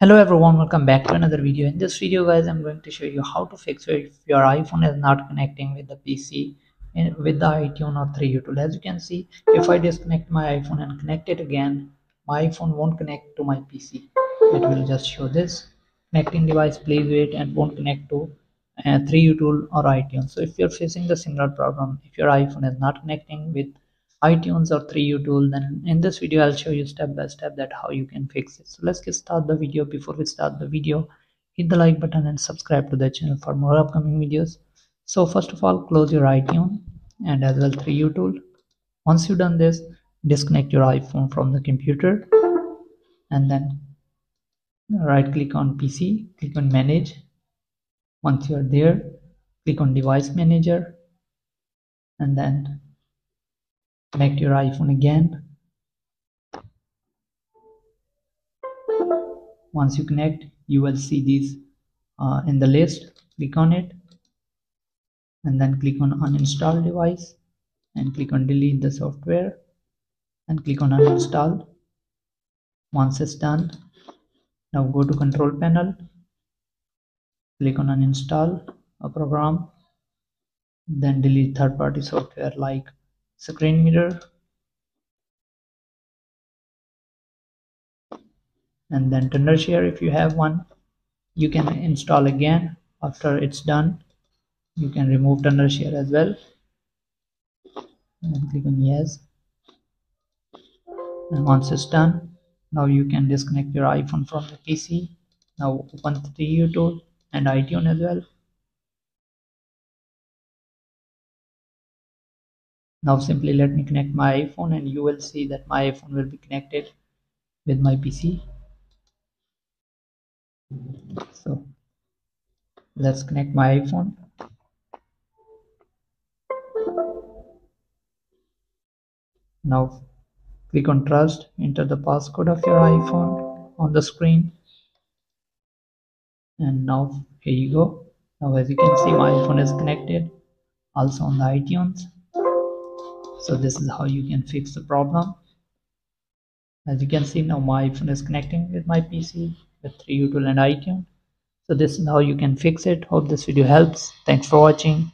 hello everyone welcome back to another video. In this video guys i'm going to show you how to fix if your iphone is not connecting with the pc with the iTunes or 3u tool as you can see if i disconnect my iphone and connect it again my iphone won't connect to my pc it will just show this connecting iDevice please wait and won't connect to uh, 3u tool or iTunes so if you're facing the similar problem if your iphone is not connecting with iTunes or 3U tool then in this video I'll show you step by step that how you can fix it. So let's get start the video. Before we start the video hit the like button and subscribe to the channel for more upcoming videos. So first of all close your iTunes and as well 3U tool once you've done this disconnect your iPhone from the computer and then right click on PC click on manage. Once you're there click on device manager and then connect your iPhone again. Once you connect you will see these uh, in the list. Click on it. And then click on uninstall device. And click on delete the software. And click on uninstall. Once it's done now go to control panel. Click on uninstall a program. Then delete third-party software like screen mirror. And then Tenorshare if you have one you can install again. After it's done you can remove Tenorshare as well. And click on yes. And once it's done now you can disconnect your iPhone from the PC now open the 3U tool and iTunes as well now simply let me connect my iphone and you will see that my iphone will be connected with my pc so let's connect my iphone. Now click on trust enter the passcode of your iphone on the screen. And now here you go. Now as you can see my iphone is connected. Also on the itunes so this is how you can fix the problem. As you can see now my iphone is connecting with my pc with 3u tool and itunes so this is how you can fix it. Hope this video helps. Thanks for watching